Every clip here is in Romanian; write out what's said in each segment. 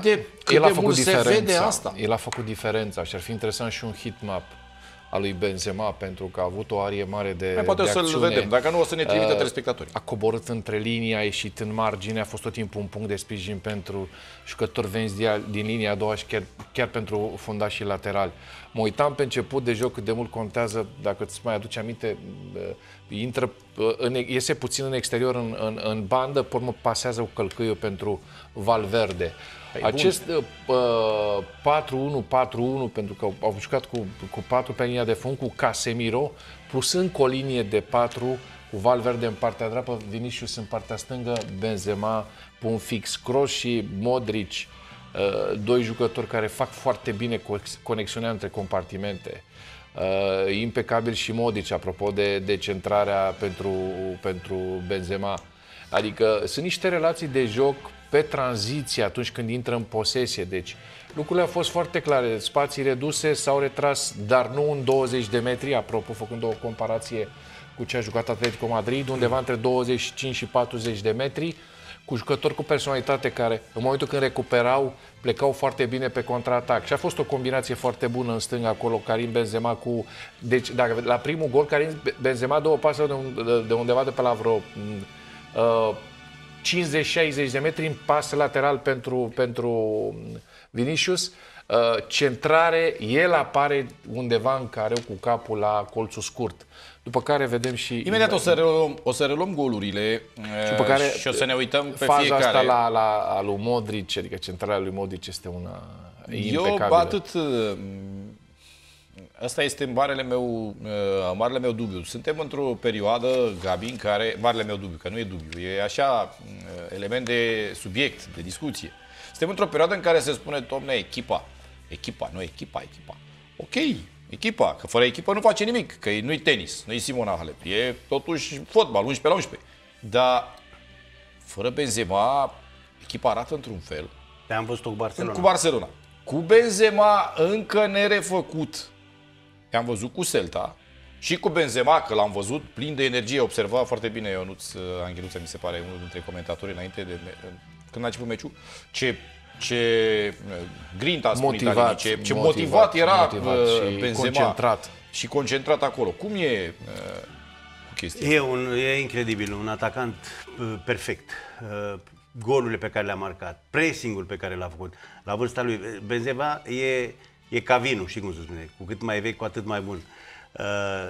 cât de, cât el a de făcut mult se diferența. vede asta. El a făcut diferența și ar fi interesant și un hitmap al lui Benzema pentru că a avut o arie mare de, Mai poate o de să-l acțiune. vedem, dacă nu o să ne trimită Uh, telespectatorii. A coborât între linii, a ieșit în margine, a fost tot timpul un punct de sprijin pentru jucători venzi din, din linia a doua și chiar, chiar pentru fundașii laterali. Mă uitam pe început de joc cât de mult contează, dacă îți mai aduce aminte, uh, intră, uh, în, iese puțin în exterior, în, în, în bandă, pe urmă pasează cu călcâiul pentru Valverde. Păi, Acest uh, 4-1-4-1, pentru că au jucat cu, cu 4 pe linia de fund, cu Casemiro, plus încă o linie de 4 cu Valverde în partea dreaptă, Vinicius în partea stângă, Benzema pe un fix, Kroos și Modric, uh, doi jucători care fac foarte bine co- conexiunea între compartimente. Uh, impecabil și Modric, apropo de, de centrarea pentru, pentru Benzema. Adică sunt niște relații de joc pe tranziție atunci când intră în posesie. Deci lucrurile au fost foarte clare. Spații reduse s-au retras, dar nu în 20 de metri, apropo, făcând o comparație cu ce a jucat Atletico Madrid, undeva între 25 și 40 de metri, cu jucători cu personalitate care, în momentul când recuperau, plecau foarte bine pe contraatac. Și a fost o combinație foarte bună în stânga acolo, Karim Benzema cu... Deci, dacă la primul gol, Karim Benzema două pasă de, un- de, de undeva de pe la vreo uh, 50-60 de metri în pas lateral pentru, pentru Vinicius. Uh, centrare, el apare undeva în care cu capul la colțul scurt. După care vedem și... Imediat o să reluăm, o să reluăm golurile și, după care și o să ne uităm pe faza fiecare. asta la, la, a lui Modric, adică centrarea lui Modric este una Eu impecabilă. atât... uh, Asta este marele meu, uh, marele meu dubiu. Suntem într-o perioadă, Gabi, în care... Marele meu dubiu, că nu e dubiu, e așa uh, element de subiect, de discuție. Suntem într-o perioadă în care se spune, domne, echipa, echipa, nu echipa, echipa. Ok, echipa, că fără echipă nu face nimic, că nu-i tenis, nu-i Simona Halep, e totuși fotbal, 11 la 11. Dar fără Benzema, echipa arată într-un fel, Te-am văzut cu Barcelona. cu Barcelona. Cu Benzema încă nerefăcut. I-am văzut cu Celta și cu Benzema, că l-am văzut plin de energie, observa foarte bine Ionuț uh, Angheluță, mi se pare, unul dintre comentatori înainte de me- când a început meciul, ce ce uh, grinta spun Motivat, italienii, ce, ce motivat, motivat, era motivat uh, și Benzema concentrat. și concentrat acolo. Cum e uh, cu chestia? E, un, e incredibil, un atacant uh, perfect. Uh, Golurile pe care le-a marcat, pressingul pe care l-a făcut. La vârsta lui, Benzema e, e ca vinul, știi cum se spune, cu cât mai vechi, cu atât mai bun. Uh,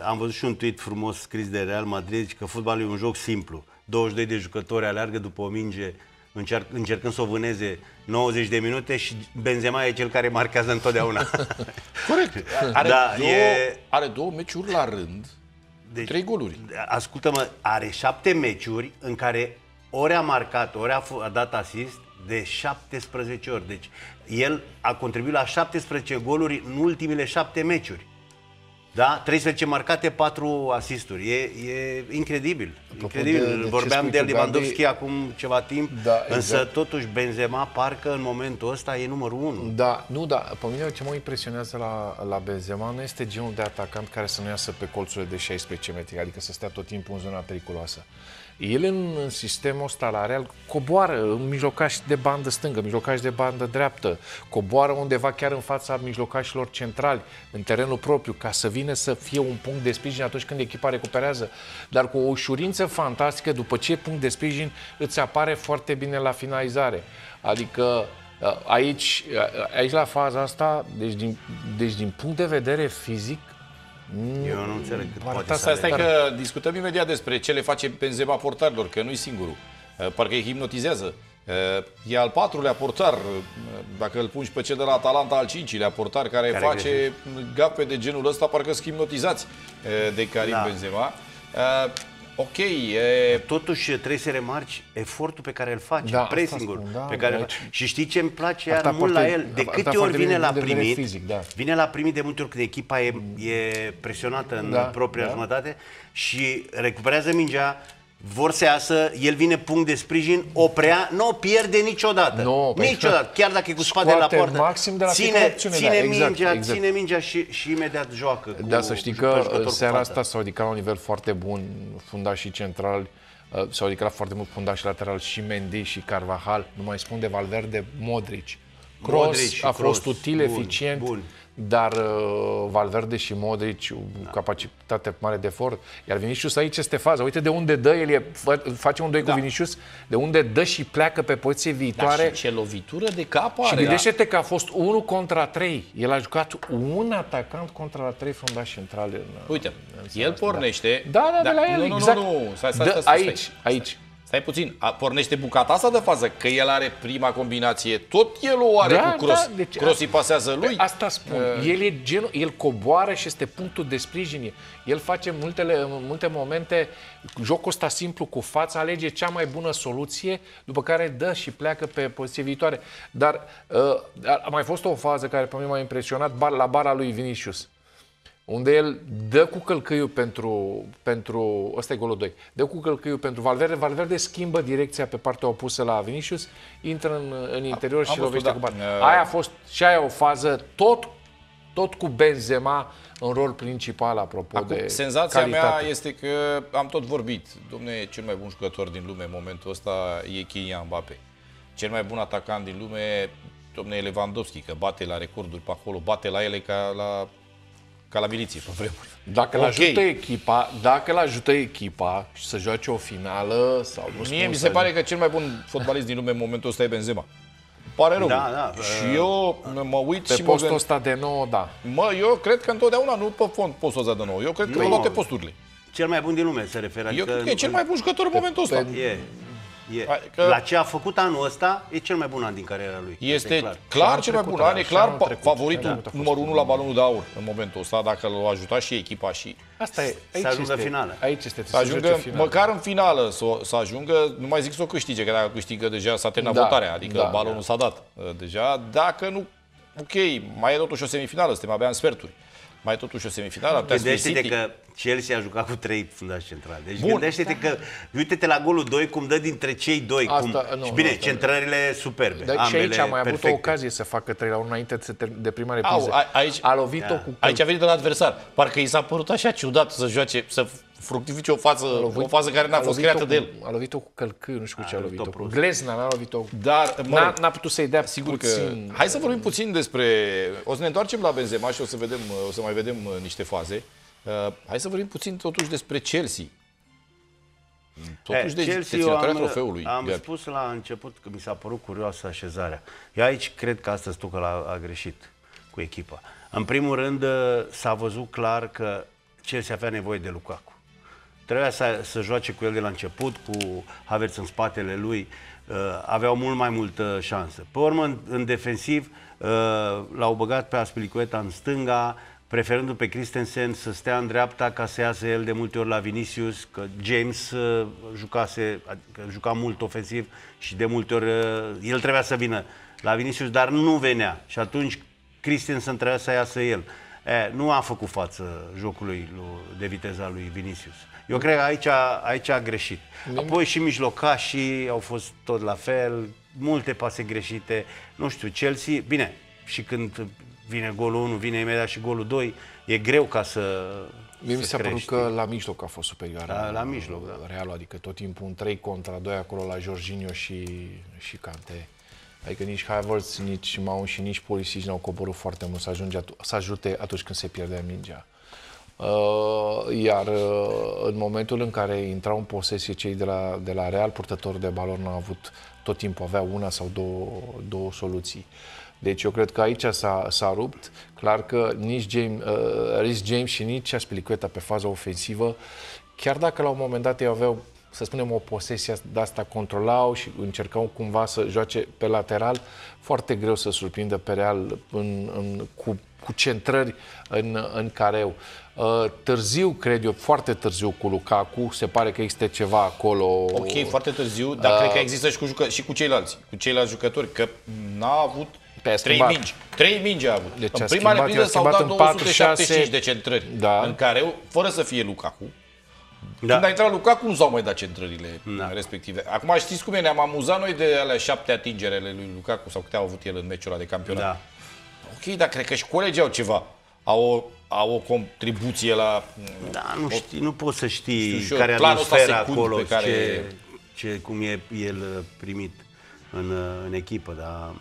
am văzut și un tweet frumos scris de Real Madrid, zice că fotbalul e un joc simplu. 22 de jucători aleargă după o minge, încerc, încercând să o vâneze 90 de minute și Benzema e cel care marchează întotdeauna. Corect. Are, Da, două, e- are două meciuri la rând, Deci- trei goluri. Ascultă-mă, are șapte meciuri în care ori a marcat, ori a, f- a dat asist de 17 ori. Deci el a contribuit la 17 goluri în ultimele șapte meciuri. Da? 13 marcate, 4 asisturi. E, e incredibil. incredibil. de- de ce Vorbeam spui de tu, Lewandowski Gabi, acum ceva timp, Da, însă exact. totuși Benzema parcă în momentul ăsta e numărul 1. Da, nu, da. Pe mine ce mă impresionează la, la Benzema nu este genul de atacant care să nu iasă pe colțurile de 16 metri, adică să stea tot timpul în zona periculoasă. El în, în sistemul ăsta la Real coboară în mijlocaș de bandă stângă, mijlocaș de bandă dreaptă, coboară undeva chiar în fața mijlocașilor centrali, în terenul propriu, ca să vină să fie un punct de sprijin atunci când echipa recuperează. Dar cu o ușurință fantastică, după ce e punct de sprijin, îți apare foarte bine la finalizare. Adică aici, aici la faza asta, deci din, deci din punct de vedere fizic, Eu nu înțeleg cât poate Asta, să stai, stai are. că discutăm imediat despre ce le face Benzema portarilor, că nu-i singurul. Uh, Parcă îi hipnotizează. Uh, E al patrulea portar, uh, dacă îl pun și pe cel de la Atalanta, al cincilea portar, care, Care face gape de genul ăsta, parcă sunt hipnotizați uh, de Karim Da. Benzema. Uh, Ok, e, Totuși trebuie să remarci efortul pe care îl face, Da, asta pressingul spun, da, pe care îl aici- face. Și știi ce îmi place iar Asta mult foarte- la el? De asta câte ori foarte vine bine la din punct de vedere primit, fizic, da. vine la primit de multe ori când echipa e, e presionată în Da, propria da. jumătate și recuperează mingea, vor să iasă, el vine punct de sprijin, o prea, nu o pierde niciodată. Nu, păi- niciodată, chiar dacă e cu spatele la Scoate poartă. maxim de la ține, fiecare acțiune, ține da, exact, mingea, exact. ține mingea și, și imediat joacă cu Da, să știi pe că jucător în cu seara față. asta s-au ridicat la un nivel foarte bun fundașii centrali, uh, s-au ridicat la foarte mult fundașii laterali și Mendy și Carvajal, nu mai spun de Valverde, Modric. Cross Modric și a fost Kroos. util, Bun, eficient, bun. Dar uh, Valverde și Modric, da. capacitate mare de efort. Iar Vinicius aici este faza. Uite de unde dă, el e, fa- face un 2 Da. cu Vinicius, de unde dă și pleacă pe poziție Dar viitoare. și ce lovitură de cap Și are. gândește-te că a fost 1 contra 3. El a jucat un atacant contra la 3 fundași centrale. În, Uite, el pornește... Da, da, de la el, nu, exact. Nu, nu, nu, stai, stai, Dă stai, stai, aici, stai. aici. Stai puțin, a, pornește bucata asta de fază, că el are prima combinație, tot el o are Da, cu Cross. da, deci Cross asta- îi pasează lui. Asta spun. El e genul, el coboară și este punctul de sprijin. El face multele, în multe momente jocul ăsta simplu cu fața, alege cea mai bună soluție, după care dă și pleacă pe poziție viitoare. Dar uh, a mai fost o fază care pe mine m-a impresionat bar, la bara lui Vinicius unde el dă cu călcâiul pentru, pentru ăsta e golul 2, dă cu călcâiul pentru Valverde, Valverde schimbă direcția pe partea opusă la Vinicius, intră în, în interior am și văzut, lovește da. cu bani. Uh, Aia a fost și aia o fază tot, tot cu Benzema în rol principal, apropo Acum, de senzația calitate. mea este că am tot vorbit. Domne, cel mai bun jucător din lume în momentul ăsta e Kylian Mbappe. Cel mai bun atacant din lume, domne, e Lewandowski, că bate la recorduri pe acolo, bate la ele ca la, ca la miliție pe vremuri. Dacă îl Ok. ajută echipa, dacă îl ajută echipa și să joace o finală sau nu Mie spun mi să- se pare că cel mai bun fotbalist din lume în momentul ăsta e Benzema. Pare rău. Da, da, Și eu mă uit pe și mă postul gând- ăsta de nou, da. Mă, eu cred că întotdeauna, nu pe fond postul ăsta de nou. Eu cred că Nu. pe toate posturile. Cel mai bun din lume se referă. Eu adică cred că e cel mai bun jucător în momentul ăsta. E, e. Hai, că- La ce a făcut anul ăsta, e cel mai bun an din cariera lui. Este Asta clar, e clar anul cel mai trecut, bun an, da, e și clar anul pa- trecut. favoritul Da, a fost numărul 1 la balonul de aur în momentul ăsta, dacă l-a ajutat și echipa și Asta e. Aici ajungă este, finală. Aici este. să ajungă măcar în finală, să, o- să ajungă, nu mai zic să o câștige, că dacă câștigă deja s-a terminat Da, votarea, adică da, balonul s-a dat uh, deja, dacă nu, ok, mai e totuși o semifinală, suntem abia în sferturi. Mai e totuși o semifinală, ar putea să fie Gândește-te City. că Chelsea a jucat cu trei fundași centrali. Deci Bun. gândește-te că, uite-te la golul 2, cum dă dintre cei doi. Asta, cum... nu, și bine, asta- centrările superbe. Dar și ambele aici a mai avut perfecte. o ocazie să facă 3 la 1 înainte de, se ter- de prima Au, repriză. a- aici- a lovit-o Da. cu Aici a venit de la adversar. Parcă i s-a părut așa ciudat să joace, să fructifice o față, o fază care n-a a fost lovit-o creată de el. cu- A lovit-o cu călcâi, nu știu cu ce a lovit-o lovit-o. Cu prost. glezna, n-a lovit-o. Dar, mă N-a, rog, n-a putut să-i dea Sigur că... puțin. Hai să vorbim puțin despre... O să ne întoarcem la Benzema și o să, vedem, o să mai vedem uh, niște faze. Uh, hai să vorbim puțin totuși despre Chelsea. Totuși de Eh, Chelsea, eu deținătoarea am, trofeului. am Gabi. spus la început că mi s-a părut curioasă așezarea. Eu aici cred că astăzi Tuchel a, a greșit cu echipa. În primul rând, uh, s-a văzut clar că Chelsea avea nevoie de Lukaku. Trebuia să, să joace cu el de la început, cu Havertz în spatele lui, uh, aveau mult mai multă șansă. Pe urmă, în, în defensiv, uh, l-au băgat pe Aspilicueta în stânga, preferându pe Christensen să stea în dreapta ca să iasă el de multe ori la Vinicius, că James uh, jucase, adică juca mult ofensiv și de multe ori uh, el trebuia să vină la Vinicius, dar nu venea. Și atunci Christensen trebuia să iasă el. E, nu a făcut față jocului lui- de viteza lui Vinicius. Eu cred că aici, a- aici a greșit. Apoi și mijlocașii au fost tot la fel, multe pase greșite. Nu știu, Chelsea, bine, și când vine golul 1, vine imediat și golul 2, e greu ca să Mie mi să s-a părut crești. că la mijloc a fost superioară. Da, la mijloc, da. Realul, adică tot timpul un 3 contra 2 acolo la Jorginho și, și Cante. Adică nici Havertz, nici Mount și nici Pulisic n-au coborât foarte mult să, ajunge atu- să ajute atunci când se pierdea mingea. Uh, iar uh, în momentul în care intrau în posesie cei de la, de la Real, purtători de balon au avut tot timpul, avea una sau două, două soluții. Deci eu cred că aici s-a, s-a rupt. Clar că nici James, uh, Rhys James și nici Aspilicueta pe faza ofensivă, chiar dacă la un moment dat ei aveau să spunem, o posesie de asta controlau și încercau cumva să joace pe lateral, foarte greu să surprindă pe Real în, în, cu, cu centrări în, în careu. Uh, târziu, cred eu, foarte târziu cu Lukaku, se pare că există ceva acolo. Ok, foarte târziu, dar cred că există și cu, jucă- și cu ceilalți, cu ceilalți jucători, că n-a avut Pe a trei schimbat. mingi. Trei mingi a avut. Deci în a prima schimbat, repriză i-a s-au schimbat dat în 275 4-6, de centrări, da. în care, fără să fie Lukaku, Da. Când a intrat Lukaku, nu s-au mai dat centrările Da. respective. Acum știți cum e, ne-am amuzat noi de alea șapte atingerele lui Lukaku sau câte au avut el în meciul ăla de campionat. Da. Ok, dar cred că și colegii au ceva. Au o, au o contribuție la... Da, nu, știi, nu poți să știi Știu și eu, care e planul ăsta atmosfera secund acolo, pe care- ce, ce, cum e el uh, primit în, uh, în echipă. Dar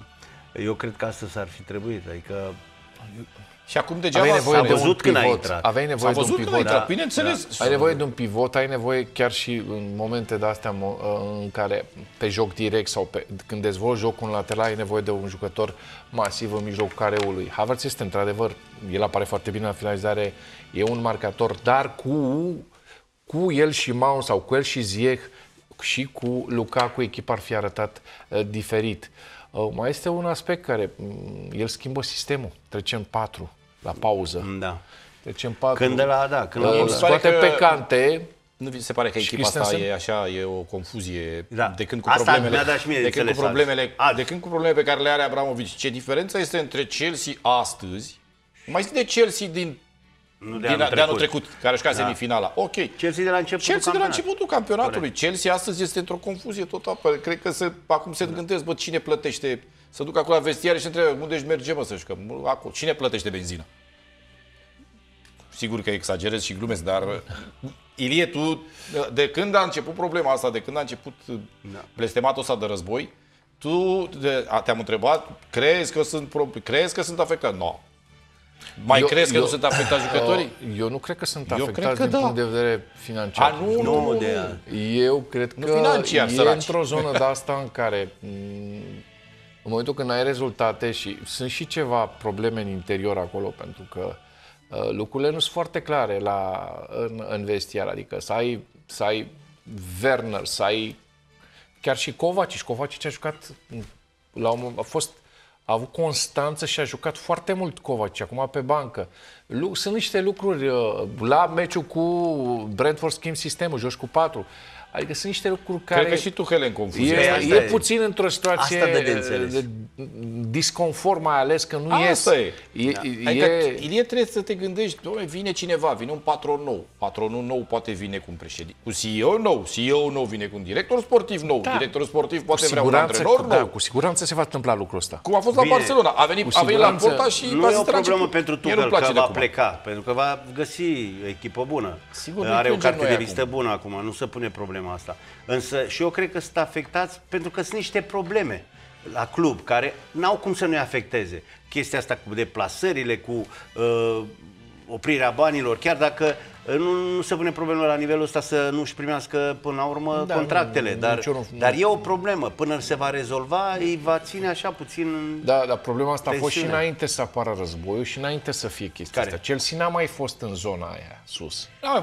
Eu cred că astăzi ar fi trebuit, adică Și acum degeaba Aveai nevoie s-a de un văzut când a pivot. intrat. Aveai S-a nevoie de un văzut când a pivot. intrat, da. bineînțeles. Ai nevoie de un pivot, ai nevoie chiar și în momente de astea mo- în care pe joc direct sau pe, când dezvolți jocul în lateral ai nevoie de un jucător masiv în mijlocul careului. Havertz este într-adevăr, el apare foarte bine la finalizare, e un marcator, dar cu, cu el și Mount sau cu el și Ziyech și cu Lukaku echipa ar fi arătat uh, diferit. Uh, mai este un aspect care mm, el schimbă sistemul. Trecem 4 la pauză. da. Trecem 4. Când de la, da, când la, mi Uh, se pare scoate că- pe Cante, Nu vi se pare că Și echipa asta Christensen? e așa, e o confuzie Da. de când cu Asta problemele, mi-a dat și mie de de când cu înțeles problemele, azi. de când cu problemele pe care le are Abramovici. Ce diferență este între Chelsea astăzi, mai zi de Chelsea din, nu din, de anul trecut, care își ca semifinala. Ok. Chelsea de la începutul Chelsea de la campionat. începutul campionatului. Chelsea astăzi este într-o confuzie totală. Cred că se, acum se gândesc, bă, cine plătește, să duc acolo la vestiare și întrebe, unde își merge, mă, să jucăm? Mă, Acolo. Cine plătește benzină? Sigur că exagerez și glumesc, dar Ilie, tu, de când a început problema asta, de când a început da. blestematul ăsta de război, tu de, a, te-am întrebat, crezi că sunt, pro- crezi că sunt afectați? Nu. No. Mai Eu- crezi că eu- nu sunt afectați jucătorii? eu nu cred că sunt Eu afectați cred că din da. punct de vedere financiar. A, nu, nu, Nu, nu, de nu. Eu cred Nu că financiar, e săraci. într-o zonă de asta în care m, în momentul când ai rezultate și sunt și ceva probleme în interior acolo, pentru că uh, lucrurile nu sunt foarte clare la, în, în vestiar, adică să ai, să ai Werner, să ai chiar și Kovacic. Kovacic a jucat m, la un, moment- a fost a avut constanță și a jucat foarte mult Kovacic, acum pe bancă. Lu- Sunt niște lucruri, uh, la meciul cu Brentford schimb sistemul, joci cu 4. Adică sunt niște lucruri care... Cred că și tu, Helen, confuzie. E, asta e e. puțin într-o situație Asta dă de înțeles. de disconfort, mai ales că nu ies. Asta e. e, Da. e, Adică, e Ilie, trebuie să te gândești, doamne, vine cineva, vine un patron nou. Patronul nou poate vine cu un președinte, cu CEO nou, CEO nou vine cu un director sportiv nou, Da. directorul sportiv cu poate vrea un siguranță, antrenor da, nou. cu siguranță se va întâmpla lucrul ăsta. Cum a fost la Bine. Barcelona. A venit, Cu a venit la siguranță. Porta și Nu a e o zis de la problemă început, pentru mie nu-mi Tuchel place că de va Cuba. pleca, pentru că va găsi echipă bună. Sigur, nu-i Are o plângem carte noi de vizită acum. bună acum, nu se pune problema asta. Însă și eu cred că sunt afectați pentru că sunt niște probleme la club care n-au cum să nu-i afecteze. Chestia asta cu deplasările, cu uh, oprirea banilor, chiar dacă uh, nu, nu se pune problemă la nivelul ăsta să nu-și primească până la urmă Da, contractele, nu, dar, nici eu nu- dar e o problemă. Până se va rezolva, îi va ține așa puțin... în- Da, dar problema asta a fost și Tensiune. înainte să apară războiul și înainte să fie chestia Care? asta. Chelsea n-a mai fost în zona aia sus. Da,